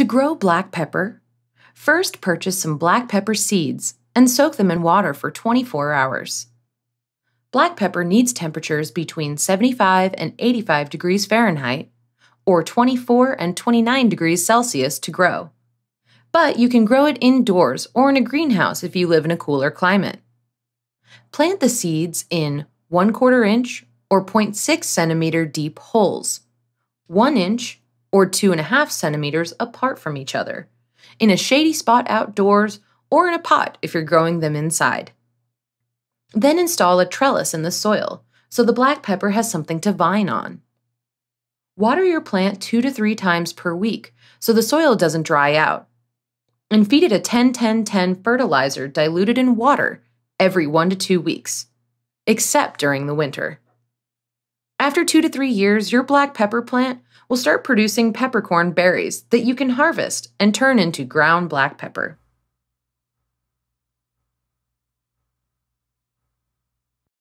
To grow black pepper, first purchase some black pepper seeds and soak them in water for 24 hours. Black pepper needs temperatures between 75 and 85 degrees Fahrenheit or 24 and 29 degrees Celsius to grow. But you can grow it indoors or in a greenhouse if you live in a cooler climate. Plant the seeds in 1 quarter inch or 0.6 centimeter deep holes, 1 inch or 2.5 centimeters apart from each other, in a shady spot outdoors or in a pot if you're growing them inside. Then install a trellis in the soil so the black pepper has something to vine on. Water your plant two to three times per week so the soil doesn't dry out. And feed it a 10 10 10 fertilizer diluted in water every one to two weeks, except during the winter. After two to three years, your black pepper plant will start producing peppercorn berries that you can harvest and turn into ground black pepper.